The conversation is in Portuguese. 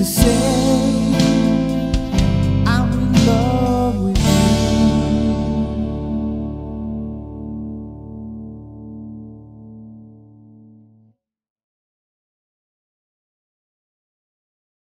dizer.